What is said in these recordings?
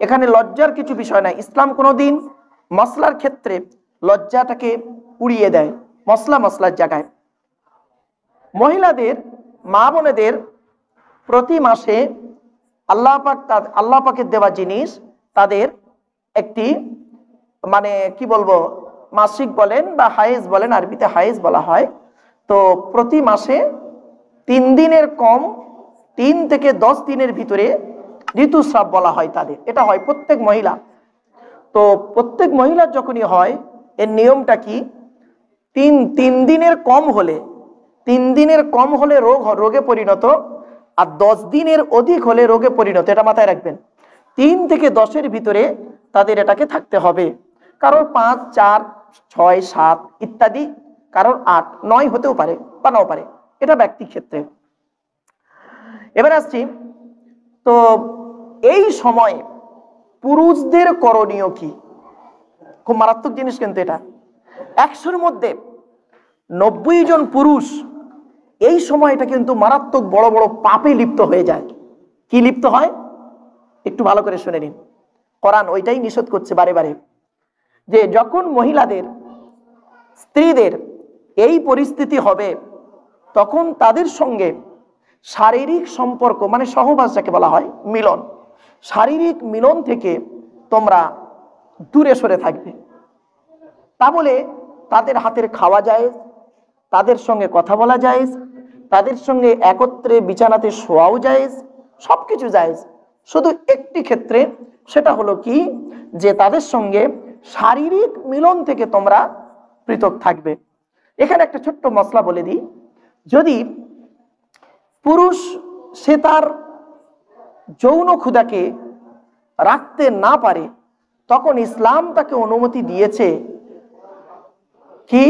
এখানে লজ্জার কিছু বিষয় নাই। ইসলাম কোনোদিন মশলার ক্ষেত্রে লজ্জাটাকে উড়িয়ে দেয় মশলা মশলার জায়গায়। মহিলাদের, মা বোনেদের প্রতি মাসে আল্লাহ পাক আল্লাহ পাকের দেওয়া জিনিস তাদের একটি মানে কি বলব, মাসিক বলেন বা হায়েজ বলেন, আরবিতে হায়েজ বলা হয়। তো প্রতি মাসে তিন দিনের কম, তিন থেকে দশ দিনের ভিতরে ঋতুস্রাব বলা হয় তাদের। এটা হয় প্রত্যেক মহিলা। তো প্রত্যেক মহিলার যখনই হয়, এর নিয়মটা কি? তিন তিন দিনের কম হলে, তিন দিনের কম হলে রোগ রোগে পরিণত, আর দশ দিনের অধিক হলে রোগে পরিণত, এটা মাথায় রাখবেন। তিন থেকে দশের ভিতরে তাদের এটাকে থাকতে হবে। কারোর পাঁচ, চার, ছয়, সাত ইত্যাদি কারোর আট, নয় হতেও পারে বা নাও পারে। এটা ব্যক্তি ক্ষেত্রে। এবার আসছি। তো এই সময় পুরুষদের করণীয় কি? খুব মারাত্মক জিনিস কিন্তু এটা। একশোর মধ্যে নব্বই জন পুরুষ এই সময়টা কিন্তু মারাত্মক বড় বড় পাপে লিপ্ত হয়ে যায়। কি লিপ্ত হয়? একটু ভালো করে শুনে নিন। কোরআন ওইটাই নিষেধ করছে বারে বারে যে যখন মহিলাদের, স্ত্রীদের এই পরিস্থিতি হবে, তখন তাদের সঙ্গে শারীরিক সম্পর্ক মানে সহবাস যাকে বলা হয়, মিলন। শারীরিক মিলন থেকে তোমরা দূরে সরে থাকবে। তা বলে তাদের হাতের খাওয়া যায় তাদের সঙ্গে কথা বলা যায় তাদের সঙ্গে একত্রে বিছানাতে শোয়াও যায় সব কিছু যায় শুধু একটি ক্ষেত্রে, সেটা হলো কি? যে তাদের সঙ্গে শারীরিক মিলন থেকে তোমরা পৃথক থাকবে। এখানে একটা ছোট্ট মশলা বলে দিই। যদি পুরুষ সে তার যৌন ক্ষুদাকে রাখতে না পারে, তখন ইসলাম তাকে অনুমতি দিয়েছে কি?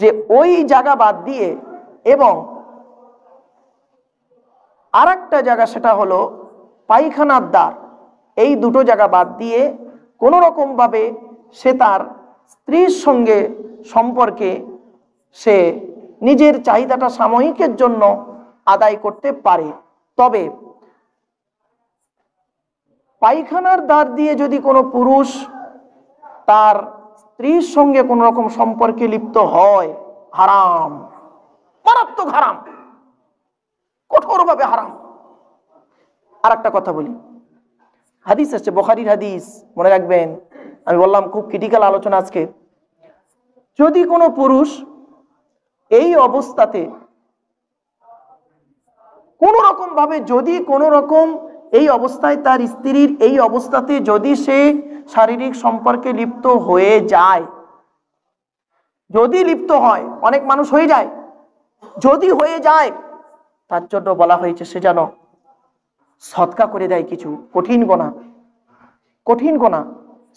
যে ওই জায়গা বাদ দিয়ে এবং আর একটা জায়গা সেটা হলো পায়খানার দ্বার। এই দুটো জায়গা বাদ দিয়ে কোনো রকমভাবে সে তার স্ত্রীর সঙ্গে সম্পর্কে সে নিজের চাহিদাটা সাময়িকের জন্য আদায় করতে পারে। তবে পায়খানার দ্বার দিয়ে যদি কোনো পুরুষ তার স্ত্রীর সঙ্গে কোন রকম সম্পর্কে লিপ্ত হয়, হারাম। মারাত্মক হারাম। কঠোরভাবে হারাম। আর একটা কথা বলি। হাদিস আসছে, বোখারির হাদিস, মনে রাখবেন। আমি বললাম, খুব ক্রিটিক্যাল আলোচনা আজকে। যদি কোনো পুরুষ এই অবস্থাতে কোন রকম ভাবে যদি কোন রকম এই অবস্থায় তার স্ত্রীর এই অবস্থাতে যদি সে শারীরিক সম্পর্কে লিপ্ত হয়ে যায়, যদি লিপ্ত হয়, অনেক মানুষ হয়ে যায়, যদি হয়ে যায়, তার জন্য বলা হয়েছে সে যেন সৎকা করে দেয় কিছু, কঠিন গোনা কঠিন গোনা,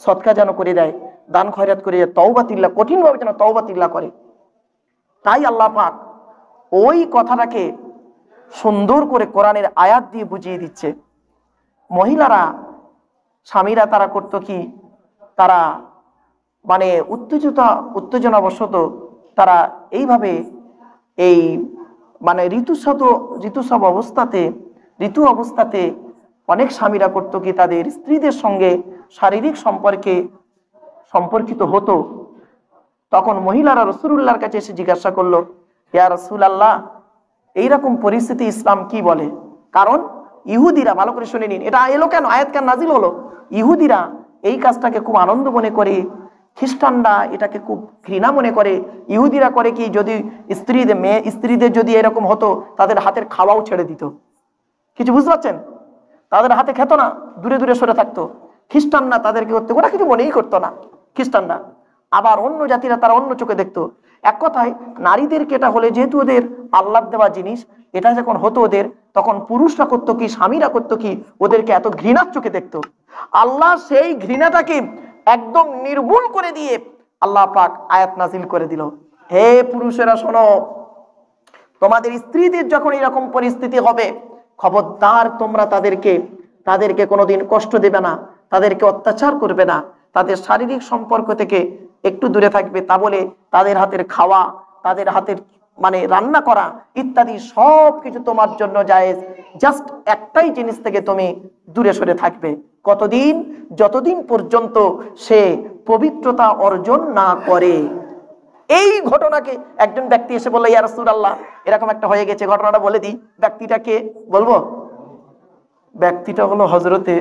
সৎকা যেন করে দেয়, দান খয়রাত করে দেয় তিল্লা, কঠিনভাবে যেন তওবা তিল্লা করে। তাই আল্লাহ পাক ওই কথাটাকে সুন্দর করে কোরআনের আয়াত দিয়ে বুঝিয়ে দিচ্ছে। মহিলারা, স্বামীরা তারা করতো কি? তারা মানে উত্তেজতা, উত্তেজনাবশত তারা এইভাবে এই মানে ঋতুস্রাব ঋতুস্রাব অবস্থাতে, ঋতু অবস্থাতে অনেক স্বামীরা করতো কি? তাদের স্ত্রীদের সঙ্গে শারীরিক সম্পর্কে সম্পর্কিত হতো। তখন মহিলারা রসুল্লাহর কাছে এসে জিজ্ঞাসা করল, ইয়া রসুল আল্লাহ এইরকম পরিস্থিতি ইসলাম কি বলে? কারণ ইহুদিরা, ভালো করে শুনে নিন, এটা এলো কেন? আয়াত কেন নাজিল হলো। ইহুদিরা এই কাজটাকে খুব আনন্দ মনে করে, খ্রিস্টানরা এটাকে খুব ঘৃণা মনে করে। ইহুদিরা করে কি, যদি স্ত্রীদের মেয়ে, স্ত্রীদের যদি এরকম হতো, তাদের হাতের খাওয়াও ছেড়ে দিত। কিছু বুঝতে পারছেন? তাদের হাতে খেত না, দূরে দূরে সরে থাকতো। খ্রিস্টানরা তাদেরকে করতে, ওরা কিছু মনেই করতো না, খ্রিস্টানরা। আবার অন্য জাতিরা তারা অন্য চোখে দেখতো। এক কথায়, নারীদেরকে এটা হলে যেহেতু ওদের আল্লাহ দেওয়া জিনিস, এটা যখন হতো ওদের তখন পুরুষরা করতো কি, স্বামীরা করতো কি, ওদেরকে এত ঘৃণার চোখে দেখতো। আল্লাহ সেই ঘৃণাটাকে একদম নির্মূল করে দিয়ে আল্লাহ পাক আয়াত নাজিল করে দিল। হে পুরুষেরা, শোনো, তোমাদের স্ত্রীদের যখন এরকম পরিস্থিতি হবে, খবরদার তোমরা তাদেরকে তাদেরকে কোনোদিন কষ্ট দেবে না, তাদেরকে অত্যাচার করবে না, তাদের শারীরিক সম্পর্ক থেকে একটু দূরে থাকবে, তা বলে তাদের হাতের খাওয়া, তাদের হাতের মানে রান্না করা ইত্যাদি সব কিছু তোমার জন্য জায়েজ। জাস্ট একটাই জিনিস থেকে তুমি দূরে সরে থাকবে। কতদিন? যতদিন পর্যন্ত সে পবিত্রতা অর্জন না করে। এই ঘটনাকে একজন ব্যক্তি এসে বলল, ইয়া আল্লাহ এরকম একটা হয়ে গেছে ঘটনাটা বলে দিই। ব্যক্তিটাকে বলব? ব্যক্তিটা হলো হজরতে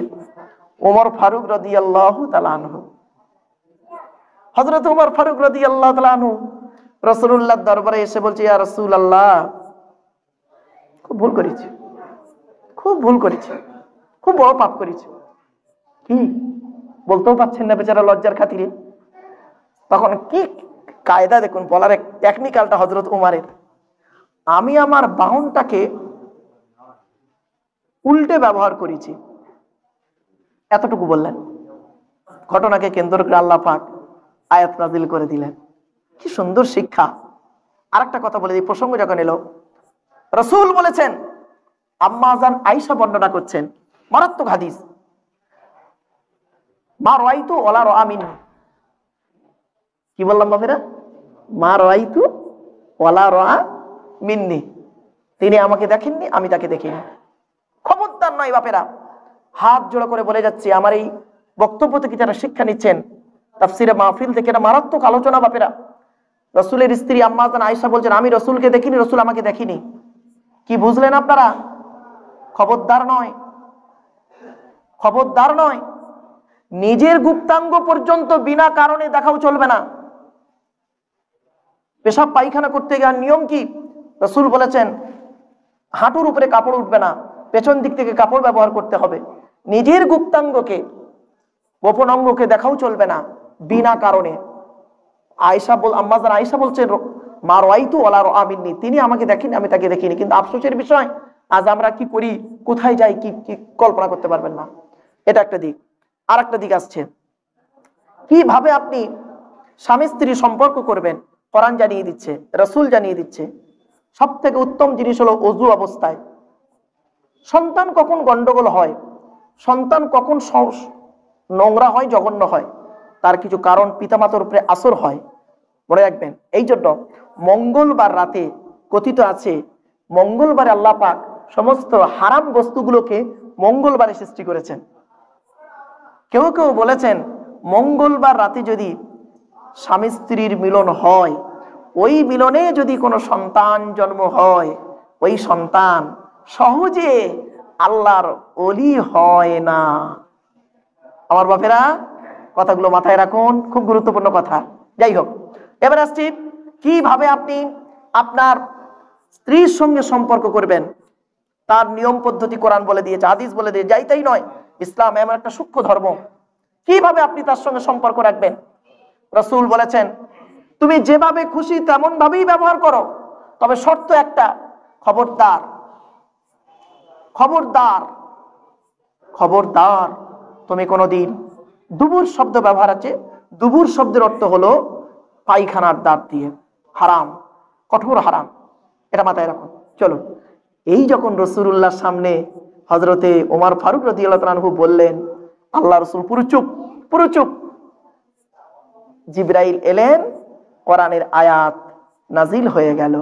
ওমর ফারুক রদি আল্লাহ তালানহ হজরত ওমর ফারুক রদি আল্লাহ রসুল্লাহ দরবারে এসে বলছে, ইয়া রসুল আল্লাহ খুব ভুল করেছি। খুব ভুল করেছি। খুব বড় পাপ করেছি। কি? বলতেও পাচ্ছেন না বেচারা লজ্জার খাতিরে। তখন কি কায়দা দেখুন, বলার টেকনিক্যালটা হজরত উমারের। আমি আমার বাহনটাকে উল্টে ব্যবহার করেছি। এতটুকু বললেন। ঘটনাকে কেন্দ্র করে আল্লাহ পাক আয়াত নাজিল করে দিলেন। কি সুন্দর শিক্ষা। আর একটা কথা বলে দিই, প্রসঙ্গ যখন এলো, রসুল বলেছেন আম্মাজান আইসা বর্ণনা করছেন, মারাত্মক হাদিস। মা রয়তু ওলা আমিন কি বললাম বাপেরা? মা রয়তু ওলা রা তিনি আমাকে দেখেননি, আমি তাকে দেখিনি। খবরদার নয় বাপেরা। হাত জোড়া করে বলে যাচ্ছি, আমার এই বক্তব্য থেকে যারা শিক্ষা নিচ্ছেন, তাফসিরে মাহফিল থেকে এটা মারাত্মক আলোচনা বাপেরা। রসুলের স্ত্রী আম্মাজান আয়সা বলছেন, আমি রসুলকে দেখিনি, রসুল আমাকে দেখিনি। কি বুঝলেন আপনারা? খবরদার নয়। খবরদার নয়। নিজের গুপ্তাঙ্গ পর্যন্ত বিনা কারণে দেখাও চলবে না। পেশাব পায়খানা করতে গিয়ে নিয়ম কি? রসুল বলেছেন, হাঁটুর উপরে কাপড় উঠবে না, পেছন দিক থেকে কাপড় ব্যবহার করতে হবে। নিজের গুপ্তাঙ্গকে, গোপন অঙ্গকে দেখাও চলবে না, বিনা কারণে। আয়সা বল আম্মাজান আয়সা বলছেন মা রয়তু ওলা আমিননি তিনি আমাকে দেখিনি আমি তাকে দেখিনি। কিন্তু আফসোসের বিষয়, আজ আমরা কি করি, কোথায় যাই, কি কি কল্পনা করতে পারবেন না। এটা একটা দিক। আর একটা দিক আসছে। কীভাবে আপনি স্বামী স্ত্রী সম্পর্ক করবেন? কোরআন জানিয়ে দিচ্ছে, রসুল জানিয়ে দিচ্ছে। সব থেকে উত্তম জিনিস হলো অজু অবস্থায়। সন্তান কখন গন্ডগোল হয়? সন্তান কখন নোংরা হয়, জঘন্য হয়? তার কিছু কারণ পিতামাতার উপরে আসর হয়। মনে রাখবেন, এই জন্য মঙ্গলবার রাতে কথিত আছে, মঙ্গলবারে আল্লাহ পাক সমস্ত হারাম বস্তুগুলোকে মঙ্গলবারে সৃষ্টি করেছেন। কেউ কেউ বলেছেন, মঙ্গলবার রাতে যদি স্বামী স্ত্রীর মিলন হয়, ওই মিলনে যদি কোনো সন্তান জন্ম হয়, ওই সন্তান সহজে আল্লাহর অলি হয় না। আমার বাপেরা কথাগুলো মাথায় রাখুন, খুব গুরুত্বপূর্ণ কথা। যাই হোক, এবার আসছি কীভাবে আপনি আপনার স্ত্রীর সঙ্গে সম্পর্ক করবেন। তার নিয়ম পদ্ধতি কোরআন বলে দিয়েছে আদিস বলে দিয়ে যাইতেই নয়। ইসলাম এমন একটা সূক্ষ্ম ধর্ম। কীভাবে আপনি তার সঙ্গে সম্পর্ক রাখবেন? রসুল বলেছেন, তুমি যেভাবে খুশি তেমন ভাবেই ব্যবহার করো। তবে শর্ত একটা, খবরদার। খবরদার খবরদার, তুমি কোনোদিন দুবুর শব্দ ব্যবহার আছে। দুবুর শব্দের অর্থ হলো পায়খানার দাঁত দিয়ে। হারাম, কঠোর হারাম। এটা মাথায় রাখুন। চলো এই যখন রসুল্লাহর সামনে হজরতে ওমার ফারুক রতি আল্লাহ বললেন, আল্লাহ রসুল পুরো চুপ পুরো চুপ। জিব্রাইল এলেন, কোরআনের আয়াত নাজিল হয়ে গেল।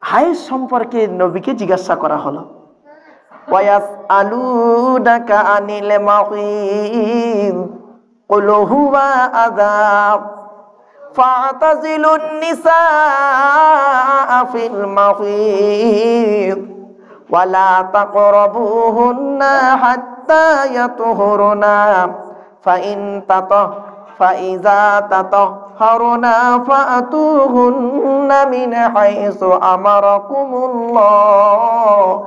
হায়ের সম্পর্কে নবীকে জিজ্ঞাসা করা হলো। ويسألونك عن المحيض قل هو أذى فاعتزلوا النساء في المحيض ولا تقربوهن حتى يطهرن. فإن تطهر فإذا تطهرنا فأتوهن من حيث أمركم الله.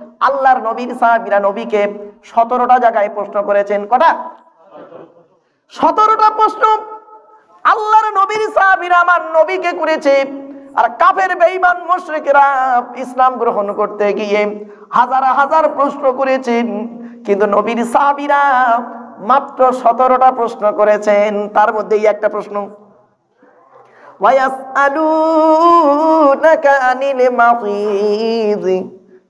আল্লাহর নবীর সাহাবিরা নবীকে সতেরোটা জায়গায় প্রশ্ন করেছেন, কটা? সতেরোটা প্রশ্ন। আল্লাহর নবীর সাহাবিরা আমার নবীকে করেছে। আর কাফের, বেঈমান, মুশরিকরা ইসলাম গ্রহণ করতে গিয়ে হাজার হাজার প্রশ্ন করেছেন। কিন্তু নবীর সাহাবিরা মাত্র সতেরোটা প্রশ্ন করেছেন। তার মধ্যেই একটা প্রশ্ন। ওয়াস আলু নাকা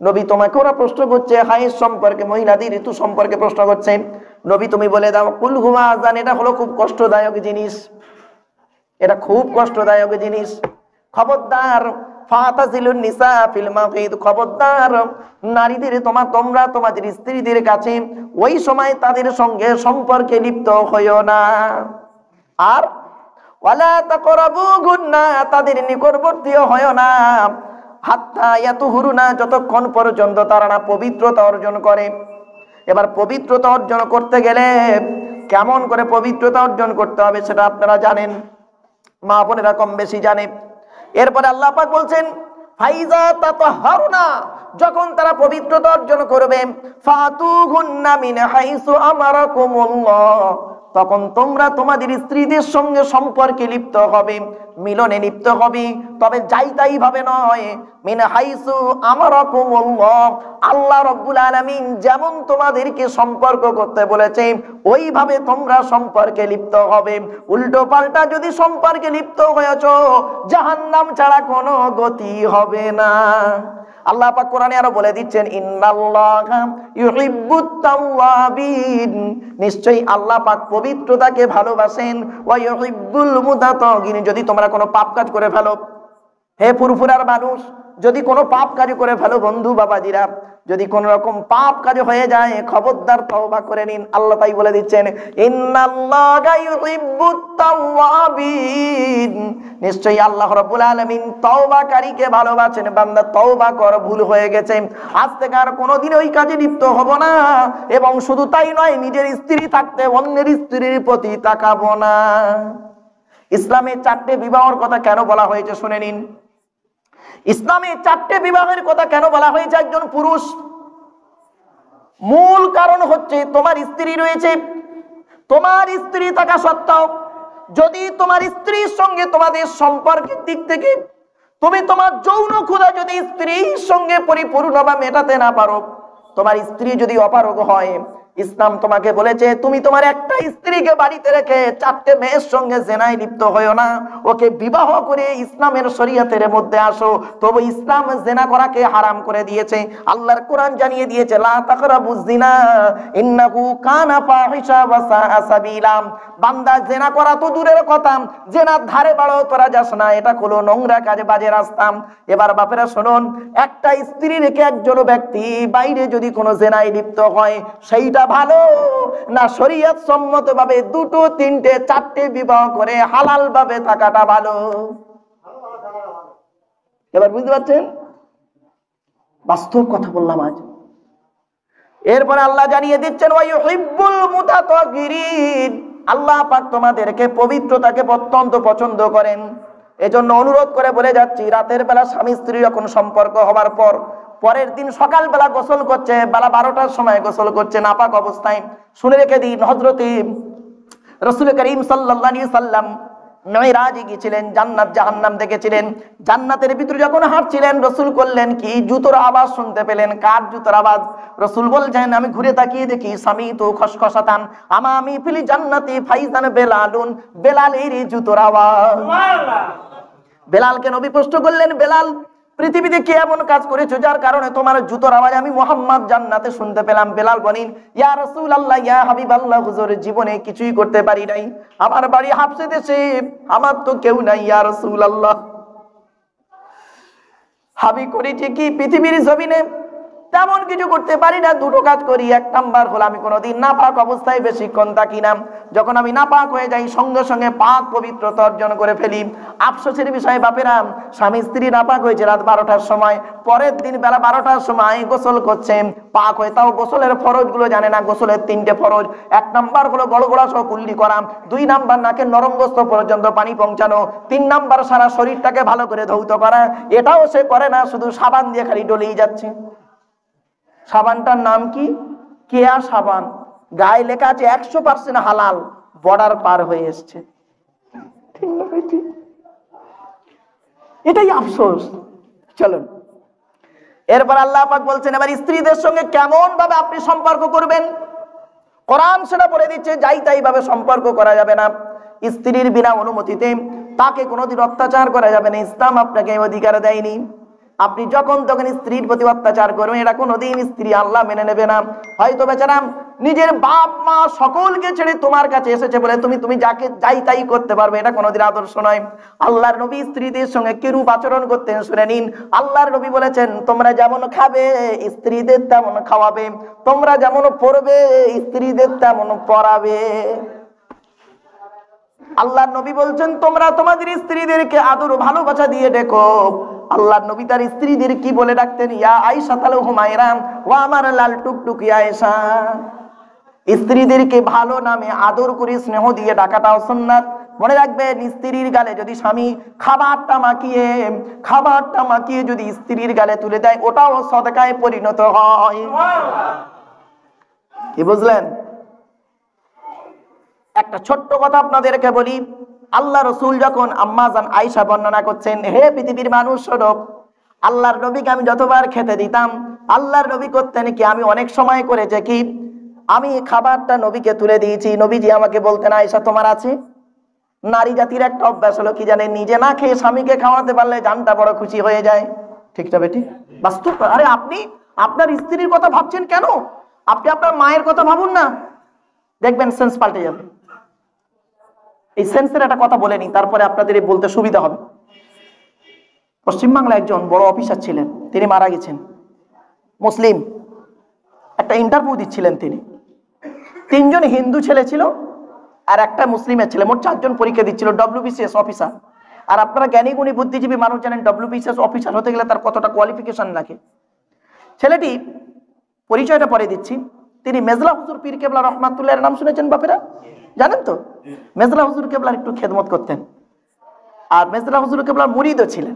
নবী তোমাকে ওরা প্রশ্ন করছে হাইজ সম্পর্কে মহিলাদের ঋতু সম্পর্কে প্রশ্ন করছে। নবী তুমি বলে দাও, কুল হুমা আজান, এটা হলো খুব কষ্টদায়ক জিনিস। এটা খুব কষ্টদায়ক জিনিস। খবরদার খবরদার নারীদের, তোমার তোমরা তোমাদের স্ত্রীদের কাছে ওই সময় তাদের সঙ্গে সম্পর্কে লিপ্ত হইও না। আর তাদের নিকটবর্তীও হয় না। হাত্তা ইয়াতুহুরুনা, যতক্ষণ পর্যন্ত তারা না পবিত্রতা অর্জন করে। এবার পবিত্রতা অর্জন করতে গেলে কেমন করে পবিত্রতা অর্জন করতে হবে সেটা আপনারা জানেন। মা বোনেরা কম বেশি জানে। এরপরে আল্লাহ পাক বলছেন যখন তারা পবিত্রতা অর্জন করবে, ফাতুহুন্না মিন হাইসু আমারাকুমুল্লাহ। তখন তোমরা তোমাদের স্ত্রীদের সঙ্গে সম্পর্কে লিপ্ত হবে, মিলনে লিপ্ত হবে। তবে যাই তাই ভাবে নয়, মিন হাইসু আমারাকুমুল্লাহ, আল্লাহ রব্বুল আলামিন যেমন তোমাদেরকে সম্পর্ক করতে বলেছে, ওইভাবে তোমরা সম্পর্কে লিপ্ত হবে। উল্টো পাল্টা যদি সম্পর্কে লিপ্ত হয়েছ, জাহান্নাম ছাড়া কোনো গতি হবে না। আল্লাহ পাক কোরআনে আরও বলে দিচ্ছেন, ইন্নাল্লাহা ইউহিব্বুত তাওয়াবিন। নিশ্চয়ই আল্লাহ পাক পবিত্রতাকে ভালোবাসেন। ওয়া ইউহিব্বুল মুতাতাগিন, যদি তোমরা কোনো পাপ কাজ করে ফেলো। হে ফুরফুরার মানুষ, যদি কোনো পাপ কাজ করে ফেলো বন্ধু বাবাজিরা যদি কোন রকম পাপ কাজ হয়ে যায়, খবরদার তওবা করে নিন। আল্লাহ তাই বলে দিচ্ছেন নিশ্চয়ই আল্লাহ রাব্বুল আলামিন তওবাকারীকে ভালোবাসেন। বান্দা তওবা কর, ভুল হয়ে গেছে। আজ থেকে আর কোনোদিন ওই কাজে লিপ্ত হব না। এবং শুধু তাই নয়, নিজের স্ত্রী থাকতে অন্যের স্ত্রীর প্রতি তাকাবো না। ইসলামে চারটে বিবাহর কথা কেন বলা হয়েছে শুনে নিন। ইসলামে চারটে বিবাহের কথা কেন বলা হয়েছে একজন পুরুষ? মূল কারণ হচ্ছে তোমার স্ত্রী রয়েছে। তোমার স্ত্রী থাকা সত্ত্বেও যদি তোমার স্ত্রীর সঙ্গে তোমাদের সম্পর্কের দিক থেকে তুমি তোমার যৌন ক্ষুধা যদি স্ত্রীর সঙ্গে পরিপূর্ণ বা মেটাতে না পারো, তোমার স্ত্রী যদি অপারগ হয় ইসলাম তোমাকে বলেছে, তুমি তোমার একটা স্ত্রীকে বাড়িতে রেখে চারটে মেয়ের সঙ্গে জেনায় লিপ্ত হয়েও না। ওকে বিবাহ করে ইসলামের শরীয়তের মধ্যে আসো। তবু ইসলাম জেনা করাকে হারাম করে দিয়েছে। আল্লাহর কোরআন জানিয়ে দিয়েছে, লা কানা ফাহিশা ওয়া বান্দা জেনা করা তো দূরের কথা, জেনার ধারে বাড়ো তোরা যাস না। এটা হলো নোংরা কাজে, বাজে রাস্তা। এবার বাপেরা শুনুন, একটা স্ত্রী রেখে একজন ব্যক্তি বাইরে যদি কোনো জেনায় লিপ্ত হয়, সেইটা ভালো, না শরীয়ত সম্মত ভাবে দুটো, তিনটে, চারটে বিবাহ করে হালাল ভাবে থাকাটা ভালো। এবার বুঝতে পারছেন? বাস্তব কথা বললাম আজ। এরপরে আল্লাহ জানিয়ে দিচ্ছেন আল্লাহ পাক তোমাদেরকে পবিত্রতাকে অত্যন্ত পছন্দ করেন। এজন্য অনুরোধ করে বলে যাচ্ছি, রাতের বেলা স্বামী স্ত্রী যখন সম্পর্ক হবার পর, পরের দিন সকালবেলা গোসল করছে, বেলা বারোটার সময় গোসল করছে, নাপাক অবস্থায়। শুনে রেখে দিন হজরতে রসুল করিম সাল্লাহ সাল্লাম মেয়েরাজে গিয়েছিলেন, জান্নাত জাহান্নাম দেখেছিলেন। জান্নাতের ভিতরে যখন হাঁটছিলেন, রসুল করলেন কি? জুতোর আওয়াজ শুনতে পেলেন। কার জুতোর আওয়াজ? রসুল বলছেন, আমি ঘুরে তাকিয়ে দেখি, স্বামী তো খসখসাতান। আমা আমি ফিলি জান্নাতি ফাইজান বেলালুন বেলালের জুতোর আওয়াজ। বেলালকে নবী প্রশ্ন করলেন, বেলাল, পৃথিবীতে কে এমন কাজ করেছ যার কারণে তোমার জুতোর আওয়াজ আমি মোহাম্মদ জান্নাতে শুনতে পেলাম? বেলাল বনিন ইয়া রসুল আল্লাহ ইয়া হাবিব আল্লাহ হুজুর, জীবনে কিছুই করতে পারি নাই। আমার বাড়ি হাফসে দেশে, আমার তো কেউ নাই, ইয়া রসুল আল্লাহ হাবি করেছি কি, পৃথিবীর জমিনে তেমন কিছু করতে পারি না, দুটো কাজ করি। এক নাম্বার হলো আমি কোনোদিন না পাক অবস্থায় বেশিক্ষণ থাকি না। যখন আমি না পাক হয়ে যাই, সঙ্গে সঙ্গে পাক পবিত্রতা অর্জন করে ফেলি। আফসোসের বিষয়ে, বাপেরা, স্বামী স্ত্রী না পাক হয়েছে রাত বারোটার সময়। পরের দিন বেলা বারোটার সময় গোসল করছে। পাক হয়ে তাও গোসলের ফরজগুলো জানে না, গোসলের তিনটে ফরজ। এক নাম্বার হলো গড় গোড়া সহ কুল্লি করা। দুই নাম্বার নাকের নরমগস্ত পর্যন্ত পানি পৌঁছানো। তিন নাম্বার সারা শরীরটাকে ভালো করে ধৌত করা। এটাও সে করে না, শুধু সাবান দিয়ে খালি ডলেই যাচ্ছে। সাবানটার নাম কি? কেয়া সাবান। গায়ে লেখা আছে একশো পার্সেন্ট হালাল। বর্ডার পার হয়ে এসছে? এটাই আফসোস। চলুন। এরপর আল্লাহ পাক বলছেন, এবার স্ত্রীদের সঙ্গে কেমন ভাবে আপনি সম্পর্ক করবেন? কোরআন সেটা বলে দিচ্ছে, যাই তাই ভাবে সম্পর্ক করা যাবে না। স্ত্রীর বিনা অনুমতিতে তাকে কোনোদিন অত্যাচার করা যাবে না। ইসলাম আপনাকে অধিকার দেয়নি। আপনি যখন তখন স্ত্রীর প্রতি অত্যাচার করবেন এটা কোনোদিন স্ত্রী আল্লাহ মেনে নেবে না। হয়তো বেচারা নিজের বাপ মা সকলকে ছেড়ে তোমার কাছে এসেছে বলে তুমি তুমি যাকে, যাই তাই করতে পারবে, এটা কোনোদিন আদর্শ নয়। আল্লাহর নবী স্ত্রীদের সঙ্গে কিরূপ আচরণ করতেন শুনে নিন। আল্লাহর নবী বলেছেন, তোমরা যেমন খাবে, স্ত্রীদের তেমন খাওয়াবে। তোমরা যেমন পড়বে, স্ত্রীদের তেমন পড়াবে। আল্লাহর নবী বলছেন, তোমরা তোমাদের স্ত্রীদেরকে আদর ভালোবাসা দিয়ে দেখো আল্লাহ নবী তার স্ত্রীদের কি বলে ডাকতেন? ইয়া আয়েশা তালু হুমায়রাম ও আমার লাল টুকটুক আয়েশা। স্ত্রীদেরকে ভালো নামে আদর করে স্নেহ দিয়ে ডাকাটাও সুন্নাত। মনে রাখবেন, স্ত্রীর গালে যদি স্বামী খাবারটা মাখিয়ে খাবারটা মাখিয়ে যদি স্ত্রীর গালে তুলে দেয়, ওটাও সদকায় পরিণত হয়। কি বুঝলেন? একটা ছোট্ট কথা আপনাদেরকে বলি আল্লাহ রসুল যখন আম্মাজান আয়সা বর্ণনা করছেন, হে পৃথিবীর মানুষ শোনক আল্লাহর নবীকে আমি যতবার খেতে দিতাম, আল্লাহর নবী করতেন কি আমি অনেক সময় করেছে কি? আমি খাবারটা নবীকে তুলে দিয়েছি। নবীজি আমাকে বলতেন আয়সা তোমার আছে? নারী জাতির একটা অভ্যাস হলো কি জানে নিজে না খেয়ে স্বামীকে খাওয়াতে পারলে জানটা বড় খুশি হয়ে যায়। ঠিক না বেটি? বাস্তব আরে আপনি, আপনার স্ত্রীর কথা ভাবছেন কেন? আপনি আপনার মায়ের কথা ভাবুন না। দেখবেন সেন্স পাল্টে যাবে। এই সেন্সের একটা কথা বলে নি, তারপরে আপনাদের বলতে সুবিধা হবে। পশ্চিমবাংলা একজন বড় অফিসার ছিলেন, তিনি মারা গেছেন। মুসলিম। একটা ইন্টারভিউ দিচ্ছিলেন তিনি। তিনজন হিন্দু ছেলে ছিল আর একটা মুসলিমের ছেলে, মোট চারজন পরীক্ষা দিচ্ছিল ডব্লিউবিসিএস অফিসার আর আপনারা জ্ঞানী, গুণী, বুদ্ধিজীবী মানুষ জানেন ডব্লিউবিসিএস অফিসার হতে গেলে তার কতটা কোয়ালিফিকেশন লাগে। ছেলেটি, পরিচয়টা পরে দিচ্ছি, তিনি মেজলা হুজুর পীর কেবলা রহমাতুল্লাহের নাম শুনেছেন বাপেরা? জানেন তো? মেজলা হুজুর কেবলার একটু খেদমত করতেন। আর মেজলা হুজুর কেবলার মুরিদও ছিলেন।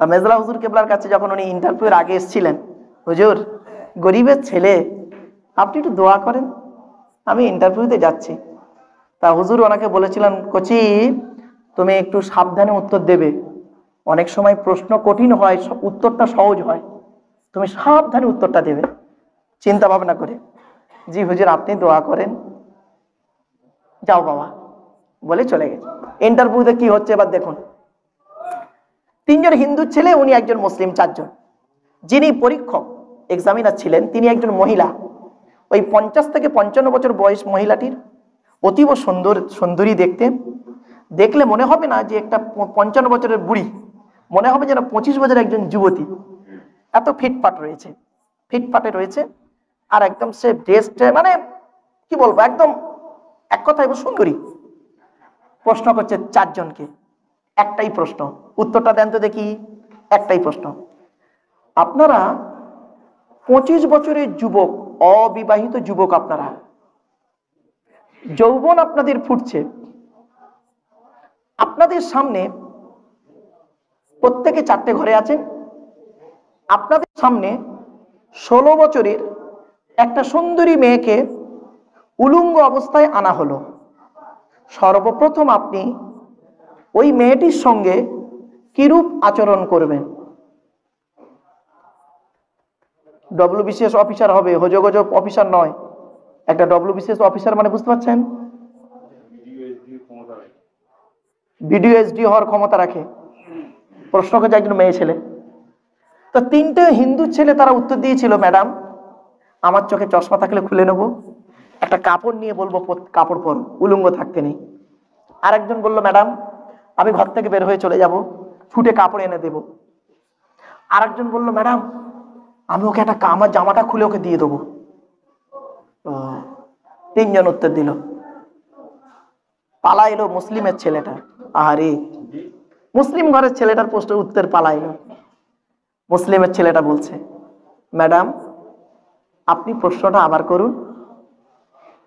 তা মেজলা হুজুর কেবলার কাছে যখন উনি ইন্টারভিউর আগে এসেছিলেন, হুজুর, গরিবের ছেলে, আপনি একটু দোয়া করেন, আমি ইন্টারভিউতে যাচ্ছি। তা হুজুর ওনাকে বলেছিলেন, কচি, তুমি একটু সাবধানে উত্তর দেবে। অনেক সময় প্রশ্ন কঠিন হয় উত্তরটা সহজ হয়। তুমি সাবধানে উত্তরটা দেবে, চিন্তা ভাবনা করে। জি হুজুর, আপনি দোয়া করেন। যাও বাবা। বলে চলে গেছে। ইন্টারভিউতে কি হচ্ছে এবার দেখুন। তিনজন হিন্দু ছেলে, উনি একজন মুসলিম চারজন। যিনি পরীক্ষক এক্সামিনার ছিলেন, তিনি একজন মহিলা। ওই পঞ্চাশ থেকে পঞ্চান্ন বছর বয়স মহিলাটির অতীব সুন্দর, সুন্দরী দেখতে। দেখলে মনে হবে না যে একটা পঞ্চান্ন বছরের বুড়ি। মনে হবে যেন পঁচিশ বছরের একজন যুবতী। এত ফিটফাট রয়েছে। ফিটফাটে রয়েছে। আর একদম সে ড্রেসটা মানে কি বলব, একদম এক কথায় সুন্দরী প্রশ্ন করছে চারজনকে। একটাই প্রশ্ন। উত্তরটা দেন তো দেখি। একটাই প্রশ্ন। আপনারা পঁচিশ বছরের যুবক, অবিবাহিত যুবক আপনারা, যৌবন আপনাদের ফুটছে। আপনাদের সামনে প্রত্যেকে চারটে ঘরে আছেন। আপনাদের সামনে ষোলো বছরের একটা সুন্দরী মেয়েকে উলুঙ্গ অবস্থায় আনা হলো। সর্বপ্রথম আপনি ওই মেয়েটির সঙ্গে কিরূপ আচরণ করবেন? ডব্লিউবিসিএস অফিসার হবে, হজগজব অফিসার নয়। একটা ডব্লিউবিসিএস অফিসার মানে বুঝতে পারছেন? বিডিও এসডি হওয়ার ক্ষমতা রাখে। প্রশ্ন করছে একজন মেয়ে ছেলে। তো তিনটে হিন্দু ছেলে তারা উত্তর দিয়েছিল, ম্যাডাম, আমার চোখে চশমা থাকলে খুলে নেব। একটা কাপড় নিয়ে বলব কাপড় পর, উলঙ্গ থাকতে নেই। আরেকজন বলল, ম্যাডাম, আমি ঘর থেকে বের হয়ে চলে যাব, ছুটে কাপড় এনে দেব। আরেকজন বলল, ম্যাডাম, আমি ওকে একটা আমার জামাটা খুলে ওকে দিয়ে দেবো। তিনজন উত্তর দিল, পালা এলো মুসলিমের ছেলেটা। আরে মুসলিম ঘরের ছেলেটার প্রশ্নের উত্তর পালা এলো। মুসলিমের ছেলেটা বলছে, ম্যাডাম, আপনি প্রশ্নটা আবার করুন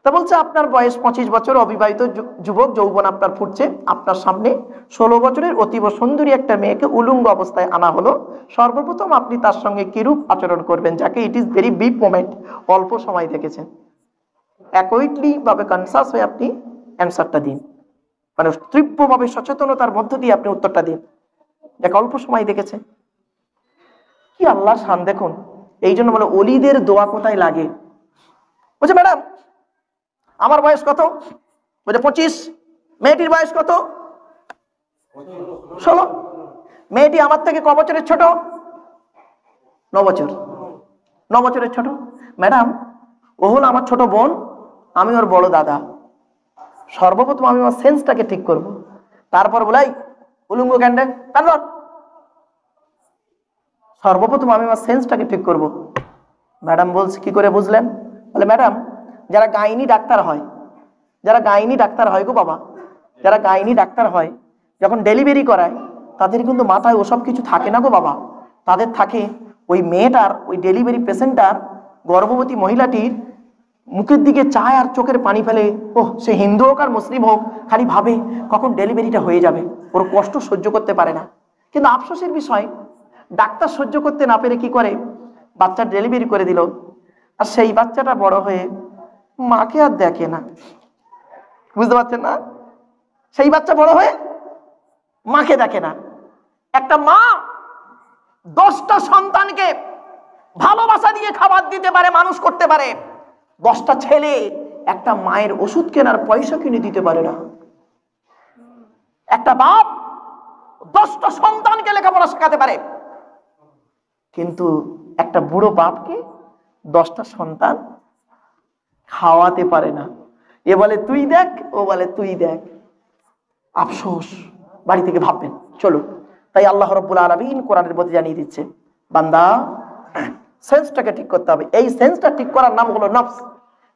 তা বলছে, আপনার বয়স পঁচিশ বছর, অবিবাহিত যুবক, যৌবন আপনার ফুটছে, আপনার সামনে ষোলো বছরের অতীব সুন্দরী একটা মেয়েকে উলুঙ্গ অবস্থায় আনা হলো। সর্বপ্রথম আপনি তার সঙ্গে কিরূপ আচরণ করবেন? যাকে it is very big moment অল্প সময় দেখেছেন। অ্যাকোয়েটলি ভাবে কনসাস হয়ে আপনি অ্যান্সারটা দিন। মানে তীব্রভাবে সচেতনতার মধ্য দিয়ে আপনি উত্তরটা দিন। যাকে অল্প সময় দেখেছে কি আল্লাহ শান দেখুন। এই জন্য বলে, অলিদের দোয়া কোথায় লাগে? বলছে, ম্যাডাম আমার বয়স কত? বলছে পঁচিশ। মেয়েটির বয়স কত? ষোলো। মেয়েটি আমার থেকে ক বছরের ছোট? ন বছর। ন বছরের ছোট। ম্যাডাম, ও হলো আমার ছোট বোন, আমি ওর বড় দাদা। সর্বপ্রথম আমি আমার সেন্সটাকে ঠিক করব। তারপর বলাই উলুঙ্গ ক্যান্ডে তারপর সর্বপ্রথম আমি আমার সেন্সটাকে ঠিক করব। ম্যাডাম বলছে, কি করে বুঝলেন? বলে, ম্যাডাম যারা গাইনি ডাক্তার হয়, যারা গাইনি ডাক্তার হয় গো বাবা, যারা গাইনি ডাক্তার হয়, যখন ডেলিভারি করায়, তাদের কিন্তু মাথায় ওসব কিছু থাকে না গো বাবা। তাদের থাকে ওই মেয়েটার, ওই ডেলিভারি পেশেন্টটার গর্ভবতী মহিলাটির মুখের দিকে চায় আর চোখের পানি ফেলে, ওহ, সে হিন্দু হোক আর মুসলিম হোক, খালি ভাবে কখন ডেলিভারিটা হয়ে যাবে, ওর কষ্ট সহ্য করতে পারে না। কিন্তু আফসোসের বিষয়, ডাক্তার সহ্য করতে না পেরে কি করে? বাচ্চার ডেলিভারি করে দিল। আর সেই বাচ্চাটা বড় হয়ে মাকে আর দেখে না। বুঝতে পারছেন না? সেই বাচ্চা বড় হয়ে মাকে দেখে না। একটা মা দশটা সন্তানকে ভালোবাসা দিয়ে খাবার দিতে পারে, মানুষ করতে পারে। দশটা ছেলে একটা মায়ের ওষুধ কেনার পয়সা কিনে দিতে পারে না। একটা বাপ দশটা সন্তানকে লেখাপড়া শেখাতে পারে। কিন্তু একটা বুড়ো বাপকে দশটা সন্তান খাওয়াতে পারে না। এ বলে, তুই দেখ, ও বলে, তুই দেখ। আফসোস, বাড়ি থেকে ভাববেন। চলো। তাই আল্লাহ রব্বুল আলমিন কোরআনের মধ্যে জানিয়ে দিচ্ছে, বান্দা, সেন্সটাকে ঠিক করতে হবে। এই সেন্সটা ঠিক করার নাম হলো নফস।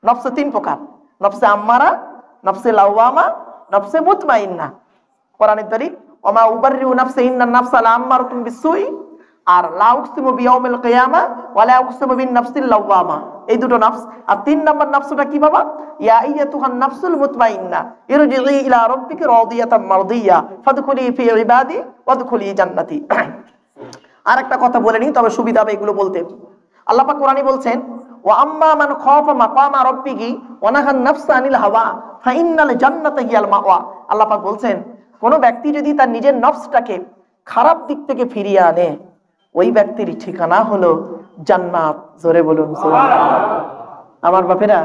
নফসে তিন প্রকার। নফসে আম্মারা, নফসে লাউয়ামা নফসে মুতমাইন্না। কোরআনের দলিল, ওমা উবাররিউ নাফসে ইন্না নাফসা লাআম্মারাতুম বিসুই। আর, লা উকসিমু বিয়াউমিল কিয়ামা ওয়া লা উকসিমু বিন নাফসিল লাওয়ামা। এই দুটো নফস। আর তিন নাম্বার নফসটা কি বাবা? ইয়া আইয়াতুহান নাফসুল মুতমাইন্না। ইরজিই ইলা রাব্বিকা রাদিয়াতাম মারদিয়া। ফাদখুলি ফি ইবাদি ওয়াদখুলি জান্নাতি। আর একটা কথা বলে নিই, তবে সুবিধা হবে এগুলো বলতে। আল্লাহ পাক কোরআনে বলছেন, ওয়া আম্মা মান খাফা মাকামা রাব্বিহি ওয়া নাহান নাফসা আনিল হাওয়া ফাইন্নাল জান্নাতা হিয়াল মাওয়া। আল্লাহ পাক বলছেন, কোন ব্যক্তি যদি তার নিজের নফসটাকে খারাপ দিক থেকে ফিরিয়ে আনে ওই ব্যক্তির ঠিকানা হলো জান্নাত। জোরে বলুন আমার বাপেরা,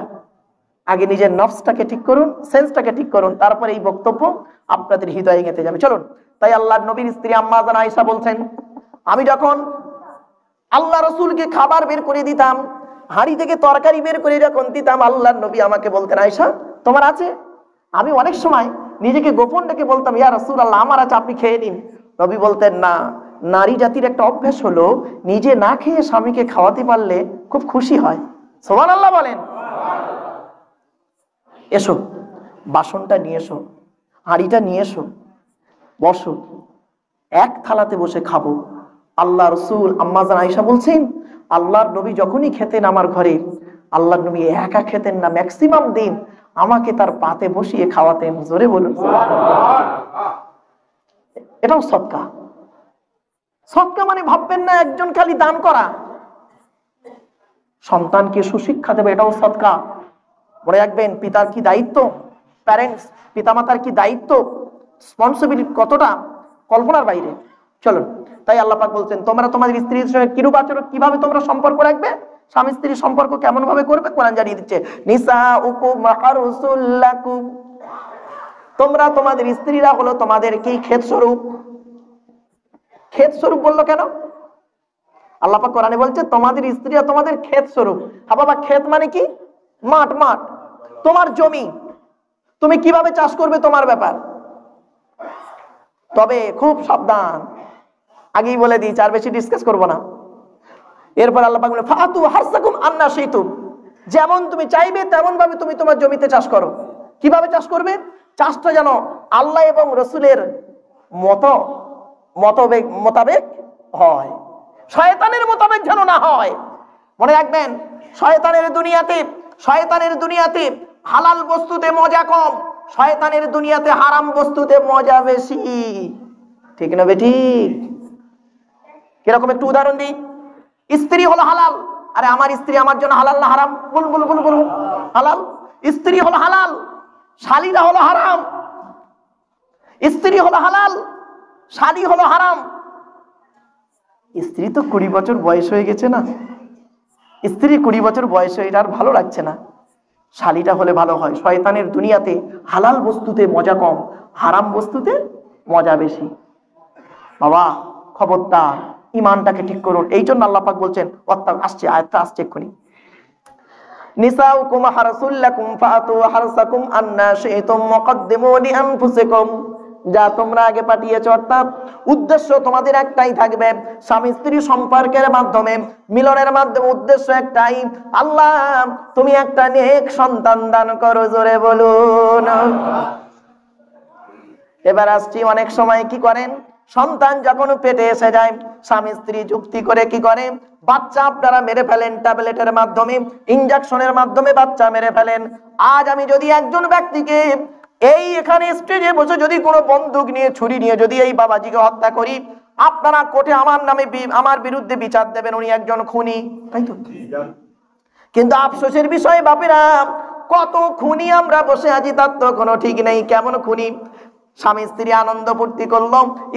আগে নিজের নফসটাকে ঠিক করুন, সেন্সটাকে ঠিক করুন, তারপরে এই বক্তব্য আপনাদের হৃদয়ে গেঁথে যাবে। চলুন, তাই আল্লাহ নবীর স্ত্রী আম্মা জান আয়েশা বলছেন, আমি যখন আল্লাহ রসুলকে খাবার বের করে দিতাম, হাঁড়ি থেকে তরকারি বের করে যখন দিতাম আল্লাহ নবী আমাকে বলতেন আয়সা তোমার আছে? আমি অনেক সময় নিজেকে গোপন ডেকে বলতাম, ইয়া রসুল আল্লাহ আমার আছে, আপনি খেয়ে নিন। নবী বলতেন, না। নারী জাতির একটা অভ্যাস হলো নিজে না খেয়ে স্বামীকে খাওয়াতে পারলে খুব খুশি হয়। সোমান আল্লাহ বলেন। এসো বাসনটা নিয়ে এসো হাঁড়িটা নিয়ে এসো বসো এক থালাতে বসে খাব। আল্লাহ রসুল আম্মাজান আয়সা বলছেন আল্লাহর নবী যখনই খেতেন আমার ঘরে আল্লাহর নবী একা খেতেন না ম্যাক্সিমাম দিন আমাকে তার পাতে বসিয়ে খাওয়াতেন। জোরে বলুন। এটাও সৎকা। সৎকা মানে ভাববেন না একজন খালি দান করা। সন্তানকে সুশিক্ষা দেবে, এটাও সৎকা। মনে রাখবেন, পিতার কি দায়িত্ব? প্যারেন্টস পিতামাতার কি দায়িত্ব? রেসপন্সিবিলিটি কতটা? কল্পনার বাইরে। চলুন, তাই আল্লাহ পাক বলছেন, তোমরা তোমাদের স্ত্রীর সঙ্গে কিরূপ আচরণ, কীভাবে তোমরা সম্পর্ক রাখবে? স্বামী স্ত্রীর সম্পর্ক কেমন ভাবে করবে? কোরআন জানিয়ে দিচ্ছে নিসা তোমরা তোমাদের স্ত্রীরা হলো তোমাদের কি ক্ষেত স্বরূপ ক্ষেত স্বরূপ বলল কেন? আল্লাহ পাক কোরআনে বলছে, তোমাদের স্ত্রীরা তোমাদের ক্ষেত স্বরূপ হ্যাঁ বাবা, ক্ষেত মানে কি? মাঠ মাঠ। তোমার জমি। তুমি কীভাবে চাষ করবে তোমার ব্যাপার? তবে খুব সাবধান। আগেই বলে দিই আর বেশি ডিসকাস করব না। এরপর আল্লাহ ফাতু হাসাকুম যেমন তুমি চাইবে তেমন ভাবে তুমি তোমার জমিতে চাষ করো। কীভাবে চাষ করবে? চাষটা যেন আল্লাহ এবং রসুলের মত মতবেগ, মোতাবেক হয়। শয়তানের মোতাবেক যেন না হয়। মনে রাখবেন, শয়তানের দুনিয়াতে শয়তানের দুনিয়াতে হালাল বস্তুতে মজা কম, শয়তানের দুনিয়াতে হারাম বস্তুতে মজা বেশি। ঠিক না বেটি কীরকম একটু উদাহরণ দিই? স্ত্রী হলো হালাল, আরে আমার স্ত্রী আমার জন্য হালাল না হারাম? বলুন বলুন বলুন বলুন। হালাল? স্ত্রী হলো হালাল, শালীরা হলো হারাম। স্ত্রী হলো হালাল শালী হলো হারাম। স্ত্রী তো কুড়ি বছর বয়স হয়ে গেছে না। স্ত্রী কুড়ি বছর বয়স হয়ে আর ভালো লাগছে না। শালিটা হলে ভালো হয়। শয়তানের দুনিয়াতে হালাল বস্তুতে মজা কম, হারাম বস্তুতে মজা বেশি। বাবা, খবরদার ইমানটাকে ঠিক করুন। এই জন্য আল্লাহ পাক বলছেন অত্তা আসছে, আয়াতটা আসছে এক্ষুনি। নিসাউকুম হারসুল লাকুম ফাতু হারসাকুম আন্না শি'তুম মুকদ্দিমু লিআনফুসিকুম যা তোমরা আগে পাঠিয়েছ, অর্থাৎ উদ্দেশ্য তোমাদের একটাই থাকবে স্বামী স্ত্রী সম্পর্কের মাধ্যমে, মিলনের মাধ্যমে উদ্দেশ্য একটাই। আল্লাহ, তুমি একটা নেক সন্তান দান করো, জোরে বলুন। এবার আসছি অনেক সময় কি করেন? সন্তান যখন পেটে এসে যায়, স্বামী স্ত্রী যুক্তি করে কি করে? বাচ্চা আপনারা মেরে ফেলেন ট্যাবলেটের মাধ্যমে, ইনজেকশনের মাধ্যমে বাচ্চা মেরে ফেলেন। আজ আমি যদি একজন ব্যক্তিকে এই এখানে স্টেজে বসে যদি কোনো বন্দুক নিয়ে, ছুরি নিয়ে যদি এই বাবাজিকে হত্যা করি, আপনারা কোর্টে আমার নামে আমার বিরুদ্ধে বিচার দেবেন, উনি একজন খুনি। তাই তো? কিন্তু আফসোসের বিষয়, বাপেরা, কত খুনি আমরা বসে আছি তার তো কোনো ঠিক নেই, কেমন খুনি? স্বামী স্ত্রী আনন্দ ফুর্তি করল,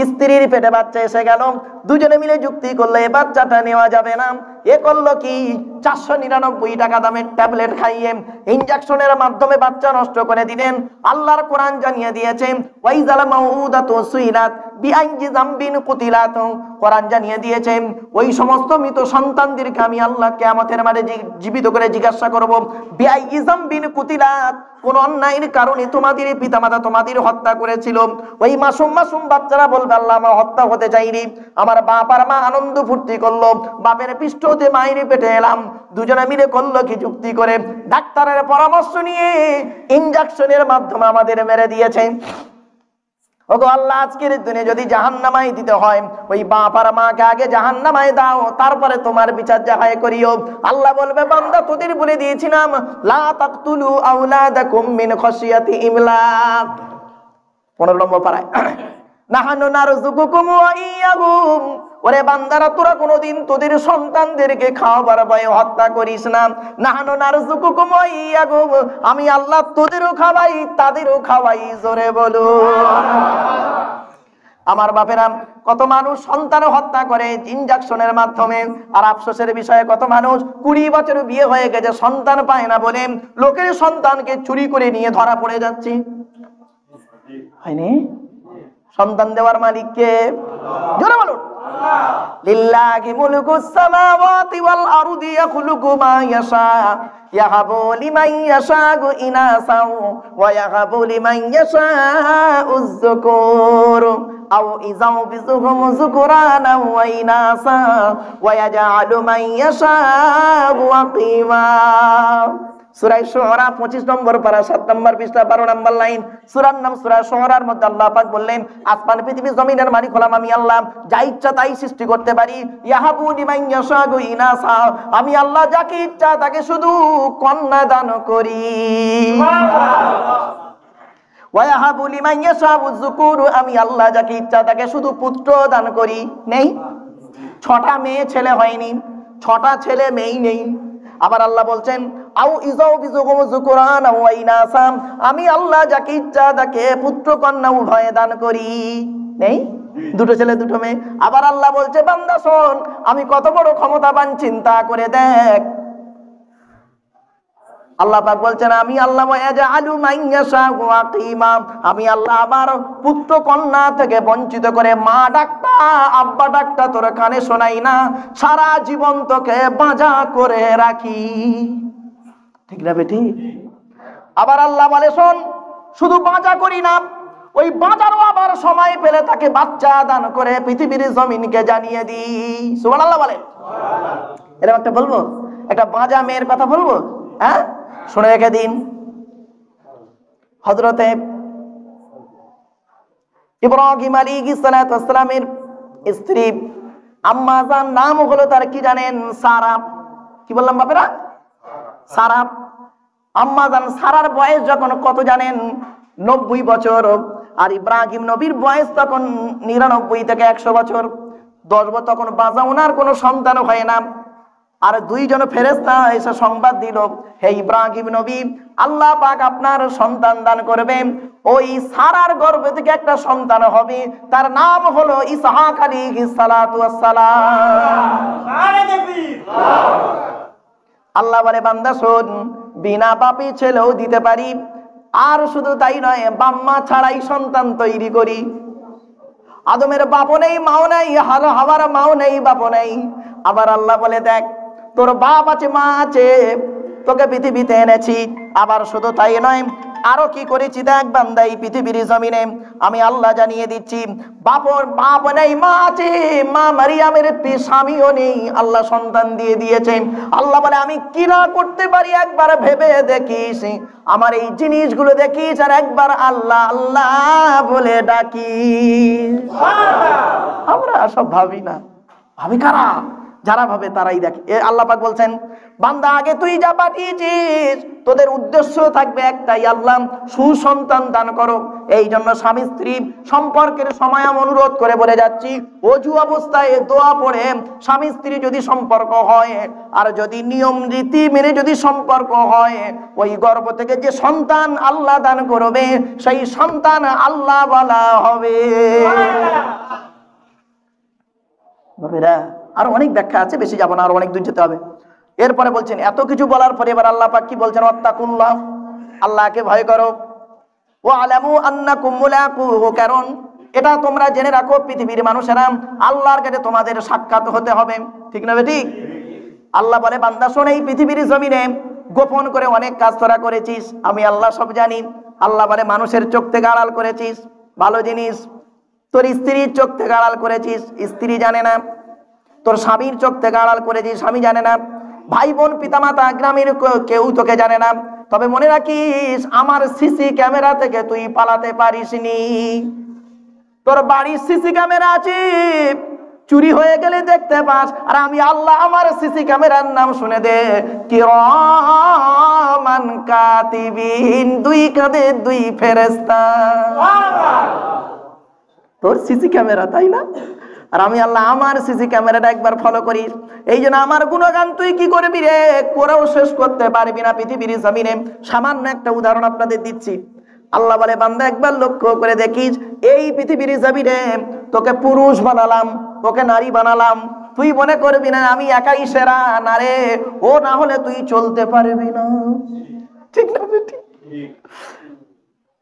স্ত্রীর পেটে বাচ্চা এসে গেল, দুজনে মিলে যুক্তি করল, এ বাচ্চাটা নেওয়া যাবে না। এ করল কি? চারশো নিরানব্বই টাকা দামের ট্যাবলেট খাইয়ে ইঞ্জেকশনের মাধ্যমে বাচ্চা নষ্ট করে দিলেন। আল্লাহর কোরআন জানিয়ে দিয়েছেন বিআইজি জামবিন কোরআন জানিয়ে দিয়েছে, ওই সমস্ত মৃত সন্তানদেরকে আমি আল্লাহ কিয়ামতের জীবিত করে জিজ্ঞাসা করব জামবিন কুতিলাত, কোন অন্যায়ের কারণে তোমাদের পিতামাতা তোমাদের হত্যা করেছিল? ওই মাসুম মাসুম বাচ্চারা বলবে, আল্লাহ, আমার হত্যা হতে চাইনি। আমার বাপ আর মা আনন্দ ফুর্তি করল, বাপের পৃষ্ঠ হতে মায়ের পেটে এলাম। দুজনে মিলে করল কি যুক্তি করে? ডাক্তারের পরামর্শ নিয়ে ইনজেকশনের মাধ্যমে আমাদের মেরে দিয়েছে। ওগো আল্লাহ, আজকের দিনে যদি জাহান নামাই দিতে হয়, ওই বাপ আর মাকে আগে জাহান নামাই দাও, তারপরে তোমার বিচার যাহাই করিও। আল্লাহ বলবে, বান্দা, তোদের বলে দিয়েছিলাম, লা তাকতুলু আওলাদাকুম মিন খশিয়াতি ইমলাক 15 নম্বর পারায় নাহানু নারযুকুকুম ওয়া ইয়াহুম ওরে বান্দারা, তোরা কোনোদিন তোদের সন্তানদেরকে খাওয়াবার ভয়ে হত্যা করিস না। নাহানু ইয়াহুম আমি আল্লাহ তোদেরও খাওয়াই, তাদেরও খাওয়াই, জোরে বলো। আমার বাপেরা, কত মানুষ সন্তান হত্যা করে ইনজেকশনের মাধ্যমে, আর আফসোসের বিষয়ে কত মানুষ কুড়ি বছর বিয়ে হয়ে গেছে, সন্তান পায় না বলে লোকের সন্তানকে চুরি করে নিয়ে ধরা পড়ে যাচ্ছে। হয়নি? সন্তান দেওয়ার মালিককে? জোরে বলুন। লিল্লাহি মুলকুস সামাওয়াতি ওয়াল আরদি ইয়াখলুকু মা ইয়াশা ইয়াহাবু লিমান ইয়াশাউ ইনাসাও ওয়া ইয়াহাবু লিমান ইয়াশাউ যুকুর আও ইযাউ বিযুহুম যুকুরানা ওয়া ইনাসা ওয়া ইয়াজআলু মান ইয়াশাউ আকিমা সুরাই শোহরা পঁচিশ নম্বর পারা সাত নম্বর পৃষ্ঠা বারো নম্বর লাইন। সুরার নাম সুরা শোহরার মধ্যে আল্লাহ পাক বললেন আসমান পৃথিবী জমিনের মালিক হলাম আমি আল্লাহ যা ইচ্ছা তাই সৃষ্টি করতে পারি। ইয়াহাবু লিমান ইয়াশাগু ইনাসা আমি আল্লাহ যাকে ইচ্ছা তাকে শুধু কন্যা দান করি। ওয়াহাবু লিমান ইয়াশাউ যুকুর আমি আল্লাহ যাকে ইচ্ছা তাকে শুধু পুত্র দান করি। নেই? ছটা মেয়ে ছেলে হয়নি। ছটা ছেলে মেয়েই নেই। আবার আল্লাহ বলছেন, আউ ইজাও বিজুগুম যুকুরান আও ইনাসাম আমি আল্লাহ যাকে ইচ্ছা তাকে পুত্র কন্যা উভয়ে দান করি। নেই? দুটো ছেলে, দুটো মেয়ে। আবার আল্লাহ বলছে, বান্দা শোন, আমি কত বড় ক্ষমতাবান, চিন্তা করে দেখ। আল্লাহ পাক বলছেন আমি আল্লাহ আলু আমি আল্লাহ আমার পুত্র কন্যা থেকে বঞ্চিত করে মা ডাক্তা আব্বা ডাক্তা তোর কানে শোনাই না। সারা জীবন তোকে বাজা করে রাখি। ঠিক না বেটি? আবার আল্লাহ বলে শোন শুধু বাজা করি না ওই বাজারও আবার সময় পেলে তাকে বাচ্চা দান করে পৃথিবীর জমিনকে জানিয়ে দিই সুবহান আল্লাহ বলেন এরকম একটা বলব? একটা বাজা মেয়ের কথা বলব? হ্যাঁ? শুনে রেখে দিন হজরতে ইব্রাহিম আলী সালামের স্ত্রী আম্মাজান নাম হলো তার কি জানেন? সারা। কি বললাম বাপেরা? সারা। আম্মাজান সারার বয়স যখন কত জানেন? নব্বই বছর। আর ইব্রাহিম নবীর বয়স তখন নিরানব্বই থেকে একশো বছর। দশ বছর তখন বাজা ওনার কোনো সন্তানও হয় না। আর দুইজন ফেরেস্তা এসে সংবাদ দিল, হে ইব্রাহিম নবী, আল্লাহ পাক আপনার সন্তান দান করবেন ওই সারার গর্ভ থেকে একটা সন্তান হবে। তার নাম হলো ইসহাক আল্লাহ বলে, বান্দা, শোন, বিনা পাপি ছেলেও দিতে পারি। আর শুধু তাই নয় বাম্মা ছাড়াই সন্তান তৈরি করি। আদমের বাপও নেই, মাও নেই হালো হাওয়ার মাও নেই বাপ নেই। আবার আল্লাহ বলে, দেখ তোর বাপ আছে, মা আছে, তোকে পৃথিবীতে এনেছি। আবার শুধু তাই নয়, আরও কি করেছি দেখ বান্দা, এই পৃথিবীর জমিনে? আমি আল্লাহ জানিয়ে দিচ্ছি, বাপর বাপ নেই, মা আছে, মা মারিয়ামের স্বামীও নেই, আল্লাহ সন্তান দিয়ে দিয়েছে। আল্লাহ বলে, আমি কি না করতে পারি একবার ভেবে দেখিস। আমার এই জিনিসগুলো দেখিস আর একবার আল্লাহ আল্লাহ বলে ডাকি আমরা সব ভাবি না। ভাবি কারা? যারা ভাবে তারাই দেখে। এ আল্লাহ পাক বলছেন বান্দা আগে তুই যা পাঠিয়েছিস তোদের উদ্দেশ্য থাকবে একটাই আল্লাহ সুসন্তান দান করো। এই জন্য স্বামী স্ত্রী সম্পর্কের সময় আমি অনুরোধ করে বলে যাচ্ছি অজু অবস্থায় দোয়া পড়ে স্বামী স্ত্রী যদি সম্পর্ক হয় আর যদি নিয়ম রীতি মেনে যদি সম্পর্ক হয় ওই গর্ভ থেকে যে সন্তান আল্লাহ দান করবে সেই সন্তান আল্লাহ বলা হবে। আরও অনেক ব্যাখ্যা আছে, বেশি যাব না, আরও অনেক দূর যেতে হবে। এরপরে বলছেন, এত কিছু বলার পরে এবার আল্লাহ পাক কি বলছেন? অত্তাকুল্লাহ আল্লাহকে ভয় করো। ও আলামু আন্নাকুম মুলাকুহু। কারণ এটা তোমরা জেনে রাখো, পৃথিবীর মানুষেরা আল্লাহর কাছে তোমাদের সাক্ষাৎ হতে হবে। ঠিক না ঠিক আল্লাহ বলে, বান্দা, শোন, এই পৃথিবীর জমিনে গোপন করে অনেক কাজ তোরা করেছিস। আমি আল্লাহ সব জানি। আল্লাহ বলে, মানুষের চোখ থেকে আড়াল করেছিস। ভালো জিনিস। তোর স্ত্রীর চোখ থেকে আড়াল করেছিস। স্ত্রী জানে না। তোর স্বামীর চোখ থেকে আড়াল করে করেছিস স্বামী জানে না। ভাই বোন পিতামাতা গ্রামের কেউ- কেউ তোকে জানে না। তবে মনে রাখিস আমার সিসি ক্যামেরা থেকে তুই পালাতে পারিস নি তোর বাড়ির সিসি ক্যামেরা আছে চুরি হয়ে গেলে দেখতে পাস। আর আমি আল্লাহ আমার সিসি ক্যামেরার নাম শুনে দে। কিরমান কাতিবিন দুই কাঁধে দুই ফেরেস্তা তোর সিসি ক্যামেরা তাই না? আর আমি আল্লাহ আমার সিসি ক্যামেরাটা একবার ফলো করিস এই জন্য আমার গুণগান তুই কি করবি রে? করেও শেষ করতে পারবি না পৃথিবীর জমিনে। সামান্য একটা উদাহরণ আপনাদের দিচ্ছি। আল্লাহ বলে, বান্দা, একবার লক্ষ্য করে দেখিস, এই পৃথিবীর জমিনে তোকে পুরুষ বানালাম, তোকে নারী বানালাম। তুই মনে করবি না, আমি একাই সেরা? না রে, ও না হলে তুই চলতে পারবি না। ঠিক না ঠিক।